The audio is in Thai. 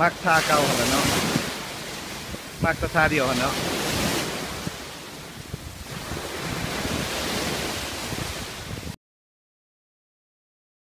มักท่าเก่าหั่นล่เนาะมักแตะท่าเดียวหันเนาะ